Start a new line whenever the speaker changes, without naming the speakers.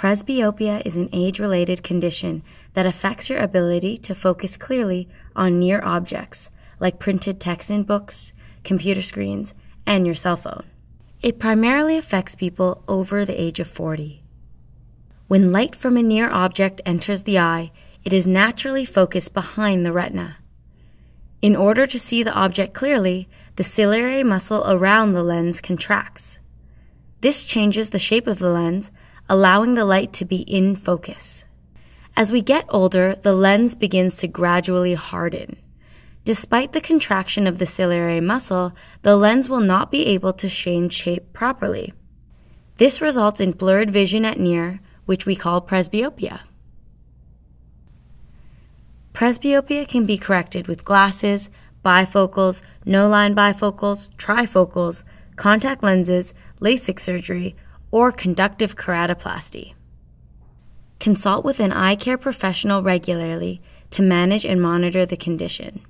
Presbyopia is an age related condition that affects your ability to focus clearly on near objects, like printed text in books, computer screens, and your cell phone. It primarily affects people over the age of 40. When light from a near object enters the eye, it is naturally focused behind the retina. In order to see the object clearly, the ciliary muscle around the lens contracts. This changes the shape of the lens, allowing the light to be in focus. As we get older, the lens begins to gradually harden. Despite the contraction of the ciliary muscle, the lens will not be able to change shape properly. This results in blurred vision at near, which we call presbyopia. Presbyopia can be corrected with glasses, bifocals, no line bifocals, trifocals, contact lenses, LASIK surgery, or conductive keratoplasty. Consult with an eye care professional regularly to manage and monitor the condition.